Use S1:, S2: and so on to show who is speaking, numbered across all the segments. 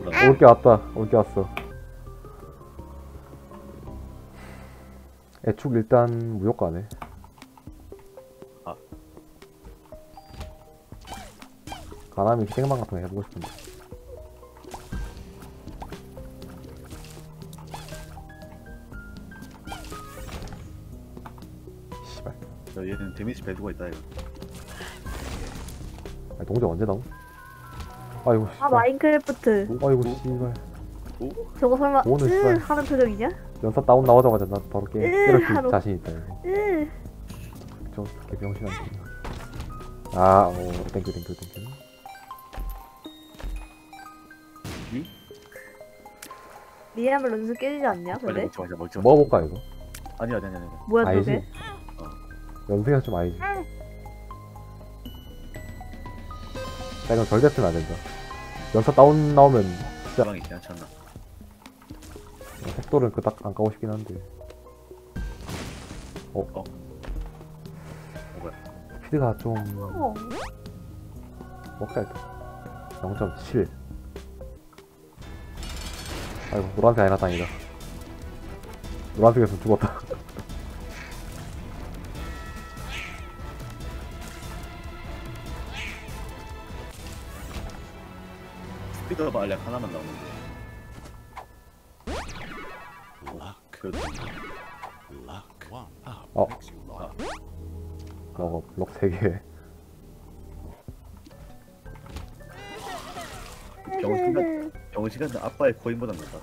S1: 올게 왔다. 올게 왔어. 애축 일단 무효과네.
S2: 아.
S1: 가나미 생방 같은 거 해보고 싶은데. 씨발.
S2: 야, 얘는 데미지 배수가 있다 이거.
S1: 아니, 동작 언제 나오? 아이고
S3: 아
S1: 씨발.
S3: 마인크래프트
S1: 아이고 씨발.
S2: 오?
S3: 저거 설마
S1: 오늘
S3: 으
S1: 씨발.
S3: 하는 표정이냐?
S1: 연사 다운 나오자마자 나 바로 게임
S3: 으,
S1: 때릴
S3: 하루.
S1: 자신 있다 이거. 으저 개병신 안 돼. 아, 오, 땡큐 땡큐 땡큐.
S3: 리아면 런스 깨지지 않냐
S2: 빨리
S3: 근데?
S2: 먹지 마자 먹지 마.
S1: 먹어볼까 이거?
S2: 아니야 아니야 아니야.
S3: 뭐야
S1: 아니지.
S3: 그게?
S1: 연승이 좀 아니지. 자 이건 절대 쓰면 안 된다. 연사 다운 나오면
S2: 가방이 괜찮나?
S1: 색돌은 그닥 안 까고 싶긴 한데. 어?
S2: 어? 어, 뭐야?
S1: 스피드가 좀
S3: 어.
S1: 먹자 일단. 0.7. 아이고 노란색 아니라 다행이다. 노란색에서 죽었다.
S2: 스피드업 알약 하나만 나오는데. 그래도
S1: 어. 먹어 블록 3개.
S2: 경시간 경시간 아빠의 코인보다 낫다.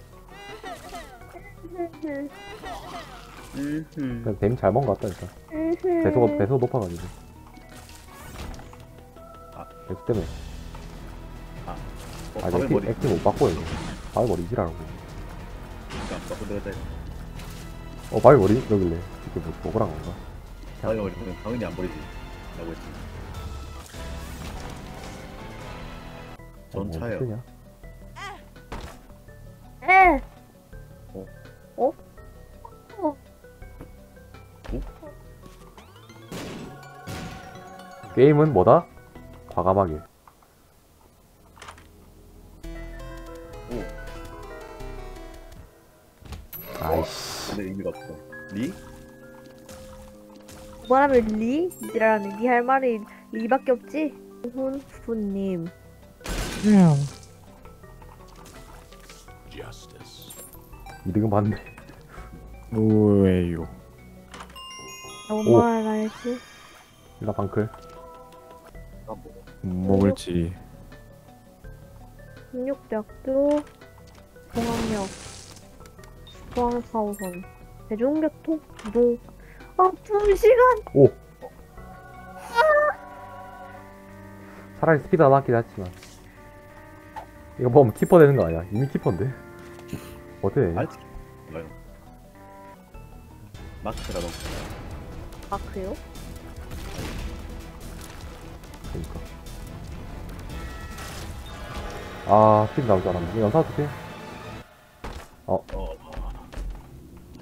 S2: 음.
S1: 그냥 데임 잘 먹은 것 같다 일단. 배수가 배수가 높아가지고.
S2: 아.
S1: 배수 때문에.
S2: 어,
S1: 아,
S2: 밤에
S1: 액티,
S2: 머리.
S1: 액티 못 바꿔 이거. 바위 머리 이지라고.
S2: 안 바꿔 내가
S1: 다어 바위 머리 여길래 이게 뭐 먹으란 건가?
S2: 밤에 머리 보면 당연히 안 버리지. 라고 했지. 전
S1: 어,
S2: 차예요.
S1: 어떡하냐?
S3: 에.
S2: 어?
S3: 어? 어?
S1: 게임은 뭐다? 과감하게.
S2: 근데 의미가 없어. 리?
S3: 뭐라면 리? 이라는 니할 말이 리밖에 없지? 훈훈님
S1: 이득은 봤네.
S4: 뭐예요?
S3: 너무
S1: 오.
S3: 말할지
S1: 일단 방클.
S2: 아 뭐.
S4: 먹을지
S3: 16대학교 공항역 포항 4호선 대중교통 이동 아 2시간
S1: 오. 차라리 스피드 안 맞긴 했지만. 이거 보면 키퍼 되는 거 아니야? 이미 키퍼인데. 어때?
S2: 뭐요? 마크라고.
S3: 아 그래요?
S1: 그니까. 아, 스피드 나올 줄 알았는데. 연사 어떻게?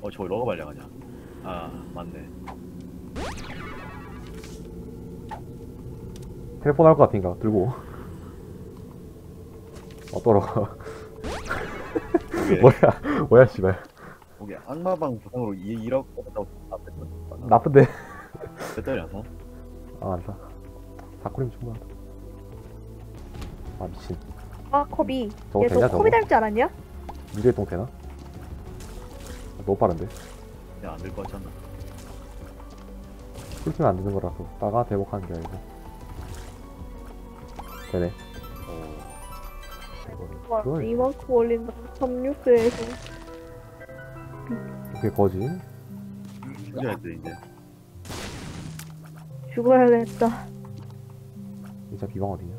S2: 어 저거 러거 발량하냐? 아 맞네.
S1: 텔레폰 할 것 같으니까 들고. 어, 떨어가. 뭐야, 뭐야, 씨발.
S2: 거기 악마방 부상으로 2, 1억 얻었다고 앞에 나
S1: 나쁜데.
S2: 배터리 안 사?
S1: 아, 안 사. 사쿠림 충분하다. 아, 미친.
S3: 아
S1: 되냐,
S3: 얘너? 커비 닮지 않았냐?
S1: 미래동 되나? 너무 빠른데?
S2: 그냥 안될 것 않나?
S1: 풀치면 안 되는 거라서 따가 대복하는 게 아니고 되네
S2: 어.
S3: 와
S1: 그걸-
S3: 이만큼 올린다 36대에서
S1: 그게 거지?
S2: 신기할 때 이제
S3: 죽어야겠다
S1: 진짜 비방 어디냐?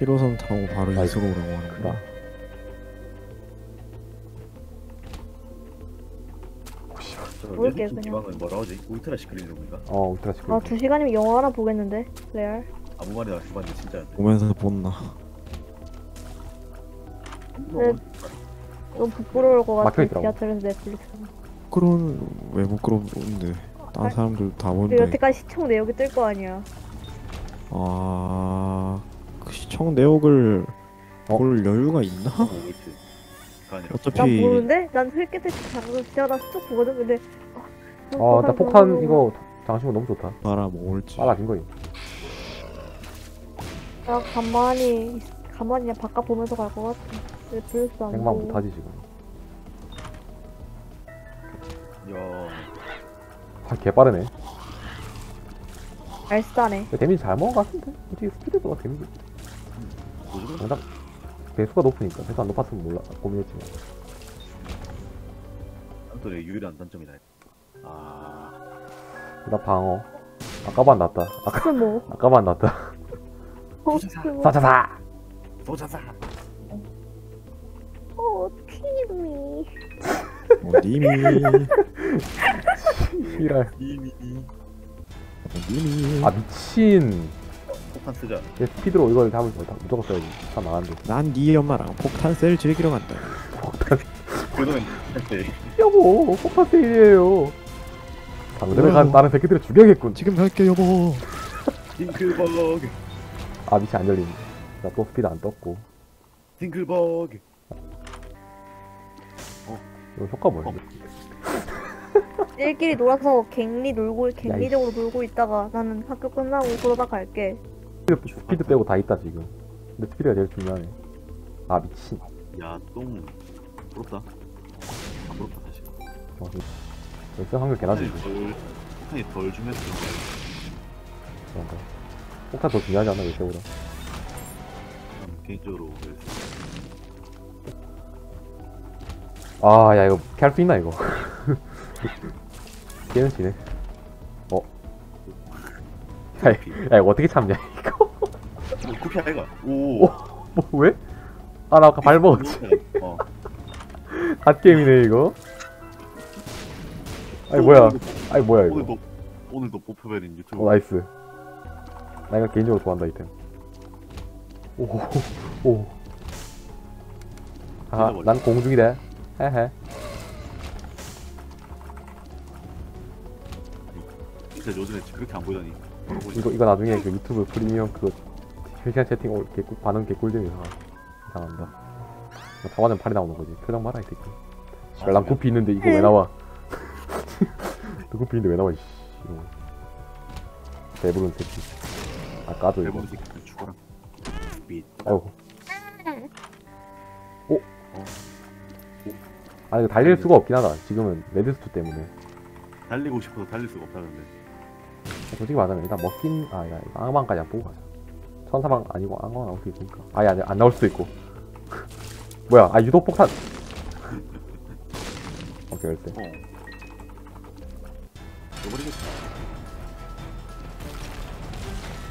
S4: 1호선 타고 바로 이수로 오라고 하는 거야
S2: 내수
S3: 그냥.
S2: 기방은 뭐라 하지? ultra secret room인가?
S1: 어 ultra sec
S3: 아 2시간이면 영화 하나 보겠는데 레알
S2: 아무 말이나 해봤는데 진짜.
S4: 보면서 본나
S3: 네. 너무 부끄러울 것 같아
S1: 막혀있더라고.
S3: 지하철에서 넷플릭스
S4: 부끄러운 왜 부끄러운데 다른 사람들 다
S3: 그리고
S4: 보는데
S3: 여태까지 시청 내역이 뜰 거 아니야
S4: 아그 시청 내역을
S1: 어?
S4: 볼 여유가 있나?
S2: 어. 그
S4: 어차피
S3: 모르는데? 난 흙깨끗이 장군 진짜 나쭉 보거든 근데 아,
S1: 어, 나 폭탄 이거 장식은 너무 좋다.
S4: 말아 먹을지.
S1: 빨라진 거임.
S3: 나 가만히 가만히 그냥 바깥 보면서 갈 것 같아 왜 블루스 안
S1: 생각
S3: 보고.
S1: 못하지 지금.
S2: 야,
S1: 아, 개 빠르네.
S3: 알싸네
S1: 근데 데미지 잘 먹은 것 같은데? 솔직히 스피드가 데미지.
S2: 뭐지?
S1: 배수가 높으니까. 배수 안 높았으면 몰라. 고민했지만.
S2: 안토의 유일한 단점이다. 아,
S1: 나 방어. 아까만 났다. 아까,
S3: 스모
S1: 아까만 났다. 사차사!
S2: 도자사.
S3: 어 티미
S4: 어, 님이
S1: 이랄.
S2: 이미
S4: 어, 님이
S1: 아, 미친.
S2: 폭탄 쓰자.
S1: 얘 스피드로 이걸 잡을 수 있다. 무조건 써야지. 다 나간대.
S4: 난네 엄마랑 폭탄 셀 즐기러 간다.
S2: 그동안 할때
S1: 여보, 폭파 세일이에요. 상대를 간
S4: 뭐야?
S1: 다른 새끼들을 죽여야겠군.
S4: 지금 갈게 여보.
S2: 딩클버그,
S1: 아, 미치 안 열림. 나또 스피드 안 떴고.
S2: 딩클버그.
S1: 이거 효과 뭐야?
S3: 일끼리 놀아서 갱리 놀고 갱리적으로 놀고 있다가 나는 학교 끝나고 그러다 갈게
S1: 스피드, 스피드 빼고 다 있다, 지금. 근데 스피드가 제일 중요하네. 아, 미친.
S2: 야, 똥. 부럽다. 안 부럽다 사실.
S1: 어, 열쇠 확률 개나지.
S2: 폭탄이 덜, 폭탄이 덜 중요해서 그런 거야.
S1: 그런가. 폭탄 더 중요하지 않나, 열쇠보다.
S2: 난 개인적으로 그래서.
S1: 아, 야, 이거 피할 수 있나, 이거? 깨는 지네. 어. 야, 이- 야, 이거 어떻게 참냐,
S2: 뭐, 쿠피 아이가. 오.
S1: 뭐, 왜? 아, 나 아까 발 먹었지.
S2: 어.
S1: 갓게임이네, 이거. 아니, 뭐야. 아니, 뭐야, 이거.
S2: 오늘도 오늘도 뽀프베린 유튜브.
S1: 어, 나이스. 나 이거 개인적으로 좋아한다, 이템. 오, 오. 아, 난 공중이다. 헤헤.
S2: 진짜 요즘에 그렇게 안 보이더니.
S1: 이거, 이거 나중에 그 유튜브 프리미엄 그거 실시간 채팅 올, 개꿀, 반응 개꿀잼이 이상, 이상한다. 타반은 팔이 나오는 거지. 표정 봐라, 이 새끼. 씨발, 난 구피 있는데 이거 왜 나와? 너 구피 있는데 왜 나와. 이거. 배부른 새끼. 아, 까줘, 이거.
S2: 새끼들 죽어라. 빛.
S1: 오? 아, 이거 달릴 수가 없긴 하다. 지금은 레드스투 때문에.
S2: 달리고 싶어서 달릴 수가 없다는데.
S1: 솔직히 말하면 일단 먹긴, 아, 야, 이거 악마까지 안 보고 가자. 천사방 아니고 악마 나올 수 있으니까. 아예 안, 안 나올 수도 있고. 뭐야, 아, 유도폭탄! 오케이, 열쇠.
S2: 어.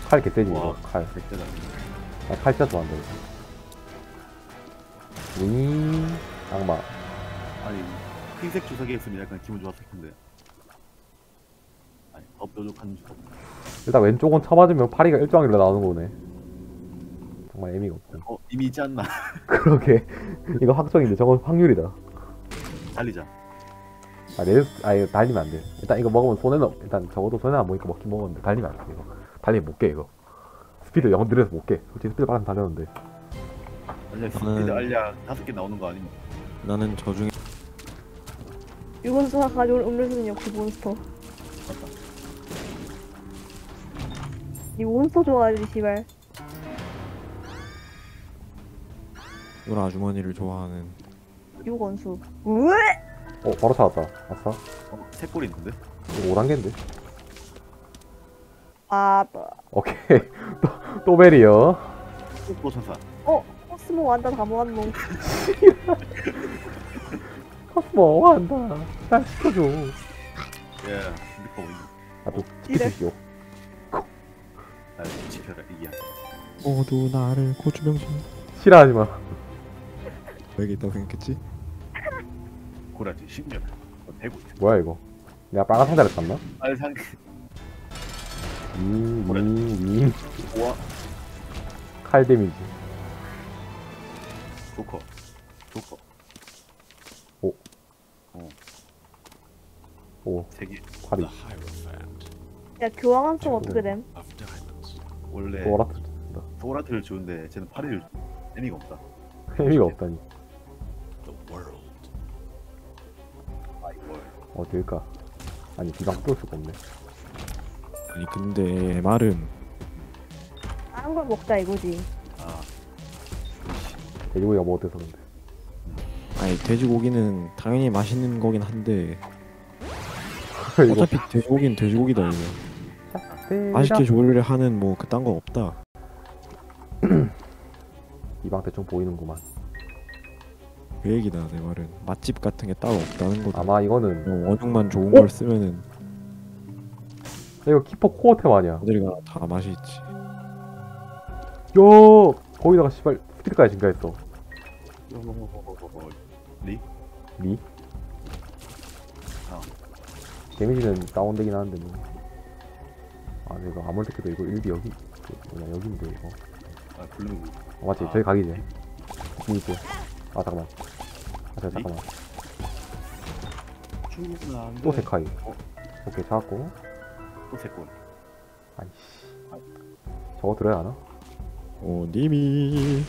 S1: 칼 개세지, 이거.
S2: 와.
S1: 칼.
S2: 백대다.
S1: 나칼 진짜 좋아한다, 이거. 윙, 악마.
S2: 아니 흰색 주사기 했으면 약간 기분 좋았을 텐데. 아니 더 뾰족한 주사기.
S1: 일단 왼쪽은 쳐맞으면 파리가 일정하게 나오는 거네. 정말 의미가 없고.
S2: 어 이미 있지 않나?
S1: 그러게. 이거 확정인데 저건 확률이다.
S2: 달리자.
S1: 아, 레드, 아, 이거 달리면 안 돼. 일단 이거 먹으면 손해는, 없- 일단 적어도 손해 안 보니까 먹긴 먹었는데, 달리면 안 돼, 이거. 달리면 못 깨, 이거. 스피드 영 느려서 못 깨. 솔직히 스피드 빨라서 달렸는데.
S2: 알약 스피드
S4: 저는-
S2: 알약 다섯 개 나오는 거 아니면?
S4: 나는 저 중에
S3: 유건수가 가져올 음료수는 역시 몬스터 니 몬스터 좋아하지 씨발
S4: 우리 아주머니를 좋아하는
S3: 유건수 으에
S1: 어, 바로 찾았다. 아싸.
S2: 어, 세 꼴이 있는데?
S1: 이거 5단계인데.
S3: 아빠
S1: 오케이. 또, 또 베리요.
S2: 또 천사.
S3: 어? 코스모 완다 다 모았노
S1: 코스모, 한다. 날 시켜줘.
S2: 예. 믿고 있는.
S1: 아, 또,
S3: 이래.
S1: 지
S2: 이야.
S4: 모두 나를 고추병신
S1: 싫어하지 마.
S4: 여기 있다고 생각했지?
S2: 고라지 10년. 어, 대구.
S1: 뭐야, 이거. 내가 빨간 상자를 샀나?
S2: 알상.
S1: 윙,
S2: 뭐래?
S1: 윙, 윙.
S2: 우와.
S1: 칼 데미지.
S2: 조커. 조커.
S1: 오,
S2: 세 개.
S1: 팔이.
S3: 야 교환한 좀 어떻게 됨?
S2: 원래
S1: 또라트.
S2: 소라트를 주는데 쟤는 파리를. 주- 의미가 없다.
S1: 의미가 없다니 어딜까 아니 비방 뚫을 수가 없네
S4: 아니 근데 MR은
S3: 다른 걸 먹자 이거지.
S2: 아
S1: 돼지고기가 뭐 어때서 근데
S4: 아니 돼지고기는 당연히 맛있는 거긴 한데 어차피 돼지고기는 돼지고기다 이거
S1: 대장.
S4: 맛있게 조리를 하는 뭐 그딴 거 없다
S1: 이방 대충 보이는구만
S4: 그 얘기다 내 말은 맛집 같은 게 따로 없다는 거다
S1: 아마 이거는
S4: 어, 원육만 좋은
S1: 어?
S4: 걸 쓰면은
S1: 이거 키퍼 코어템 아니야
S4: 다 맛이 있지
S1: 요 거기다가 씨발 스피드까지 증가했어
S2: 리?
S1: 리?
S2: 아.
S1: 데미지는 다운되긴 하는데 뭐. 아 근데 이거 아무래도 이거 1비 여기 그 뭐냐 여기인데 이거.
S2: 아 블루
S1: 어, 맞지.
S2: 아.
S1: 저기 가기지. 보이지 아 잠깐만. 아 자,
S2: 리?
S1: 잠깐만. 안또
S2: 돼.
S1: 세카이.
S2: 어?
S1: 오케이 잡았고.
S2: 또 세골
S1: 아이씨. 저거 들어야 하나?
S4: 어 님이.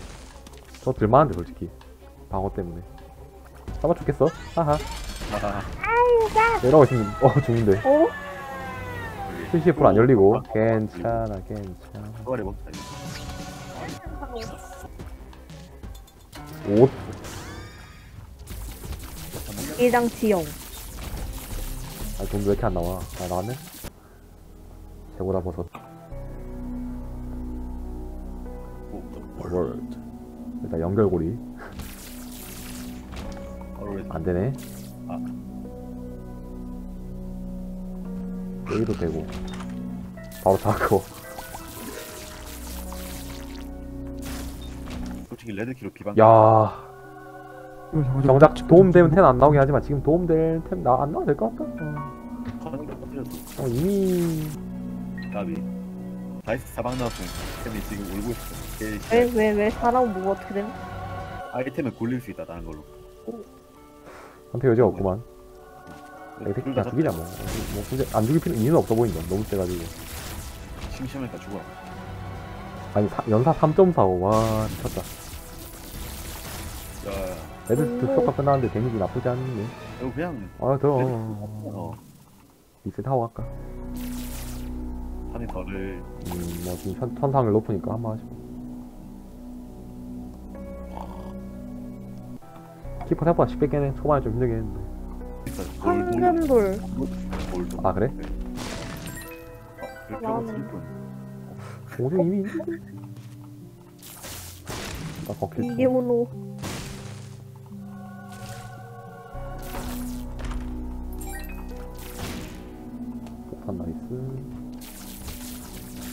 S1: 저 들만한데 솔직히. 방어 때문에. 잡아 죽겠어? 하하.
S2: 아
S1: 이러고 있으면 어 죽는데.
S3: 어?
S1: 70%안 열리고 괜찮아 괜찮아
S2: 소가리 먹자
S1: 옷
S3: 일장 지형.
S1: 아, 돈 왜 이렇게 안 나와? 아, 나왔네? 재고다 버섯. 월드. 일단 연결고리. 안 되네.
S2: 아.
S1: 여기도 되고. 바로 잡고.
S2: 솔직히 레드키로 비방
S1: 야 정작 도움되는 템안 나오긴 하지만 지금 도움될 템 나 안 나와도 될 것 같다. 어, 이미
S2: 가비 다이스 사방 나왔으면 템이 지금 울고 있어
S3: 왜 왜 왜 사람 뭐 어떻게 됨?
S2: 아이템을 굴릴 수 있다 다른 걸로
S1: 선택 여지가 없구만. 이 새끼 그냥 죽이자 뭐. 뭐 굳이 안 죽일 필요 이유는 없어 보인다. 너무 세가지고.
S2: 심심하니까 죽어라
S1: 아니 사, 연사 3.45. 와 미쳤다.
S2: 야
S3: 오.
S1: 쇼가 끝나는데 데미지 나쁘지 않네.
S2: 이거 그냥
S1: 아 들어.
S2: 어
S1: 리셋하고 갈까?
S2: 한이 덜을
S1: 음뭐 지금 천, 천상을 높으니까 한번 하죠. 키퍼 생각보다 쉽게 깨네. 초반에 좀 힘들게 했는데.
S3: 황금돌.
S1: 아 그래?
S2: 슬픈
S1: 오중 이미 있는데? 나 거길
S3: 이게 뭐노?
S1: 폭탄 나이스.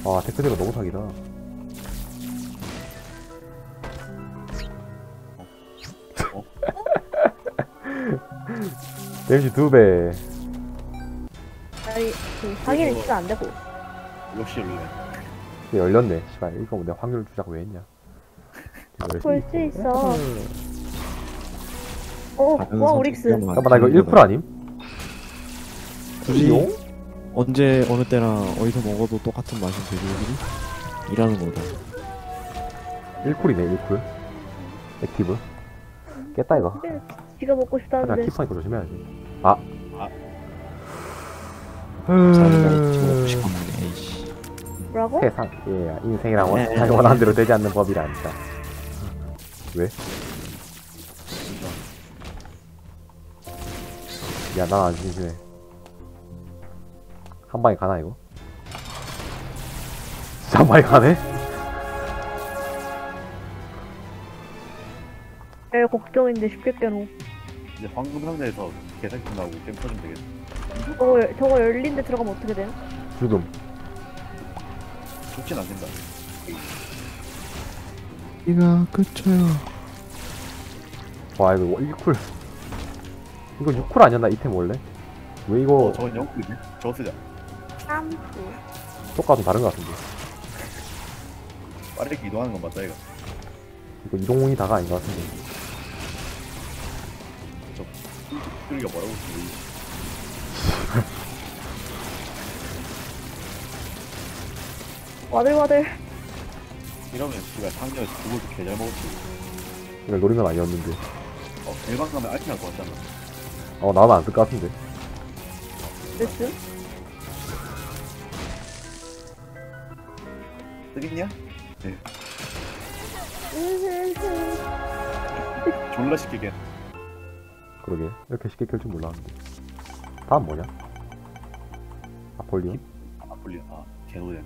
S1: 아 테크대가 너무 사기다. 데미지 두 배.
S3: 아니 그 확인이 진짜 안 되고.
S2: 역시 열리네
S1: 열렸네. 씨발 이거 뭐 내가 확률 주자고 왜 했냐?
S3: 볼 수 있어. 어,
S4: 다른
S3: 와 오릭스.
S1: 잠깐만 나 이거
S4: 그런
S1: 1%
S4: 거다.
S1: 아님?
S4: 굳이
S1: 용?
S4: 언제 어느 때나 어디서 먹어도 똑같은 맛인 돼지고기를 이라는 거다
S1: 1쿨이네 1쿨. active. 깼다 이거.
S3: 지가 먹고 싶다는데.
S1: 키퍼니까 조심해야지. 아.
S2: 아.
S1: 음...
S3: 뭐라고?
S1: 세상 예 인생이란 원,
S4: 네.
S1: 자기 원하는 대로 되지 않는 법이란다. 왜? 야, 난안 심심해. 한 방에 가나, 이거? 진짜 한 방에 가네?
S3: 에 걱정인데 쉽게 깨노.
S2: 이제 황금 상자에서 개사기 나오고 게임 터지면 되겠다
S3: 저거 열- 저거 열린 데 들어가면 어떻게 됨?
S1: 죽음.
S2: 좋진 않겠다
S4: 이가 끝쳐요
S1: 와, 이거 1쿨. 이거 6쿨 아니었나, 이템 원래? 왜 이거,
S2: 어 저건 영쿨이네 저거 쓰자.
S1: 효과가 좀 다른 것 같은데.
S2: 빠르게 이동하는 건 맞다 이거
S1: 이거 이동이 다가 아닌 것 같은데.
S2: 뚫기가 뭐라고 했지
S3: 와들와들.
S2: 이러면 씨가 상대가 죽어도 개잘 먹었지.
S1: 노린 건 아니었는데
S2: 어, 대박 가면 알티나 것 같잖아.
S1: 어 나는 안쓸 것 같은데
S3: 됐음?
S2: 쓰겠냐?
S3: 으흐흐.
S2: 졸라 쉽게 게
S1: 그러게 이렇게 쉽게 깰 줄 몰랐는데 다음 뭐냐? 아폴리온?
S2: 아, 불리. 아, 개노잼.